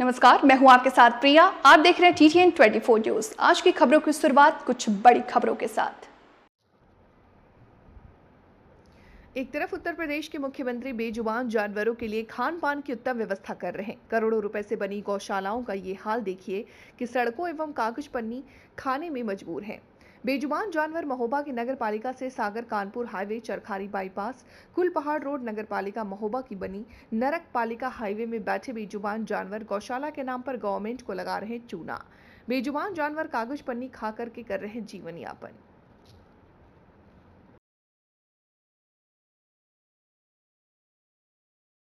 नमस्कार, मैं हूँ आपके साथ प्रिया। आप देख रहे हैं टीटीएन 24 न्यूज़ आज की खबरों की शुरुआत कुछ बड़ी खबरों के साथ। एक तरफ़ उत्तर प्रदेश के मुख्यमंत्री बेजुबान जानवरों के लिए खान पान की उत्तम व्यवस्था कर रहे हैं। करोड़ों रुपए से बनी गौशालाओं का ये हाल देखिए कि सड़कों एवं कागज़ पन्नी खाने में मजबूर हैं। बेजुबान जानवर महोबा की नगर पालिका से सागर कानपुर हाईवे, चरखारी बाईपास, कुल पहाड़ रोड नगर पालिका महोबा की बनी नरक पालिका हाईवे में बैठे बेजुबान जानवर गौशाला के नाम पर गवर्नमेंट को लगा रहे चूना। बेजुबान जानवर कागज़ पन्नी खा करके कर रहे जीवन यापन।